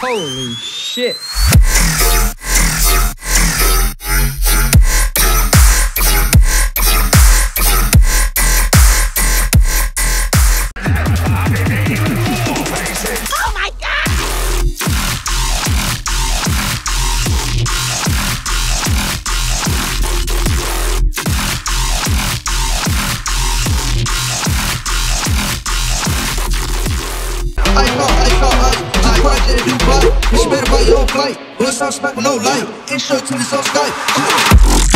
Holy shit. Buy your own flight. What's up, smack with no light. Intro to this on Skype.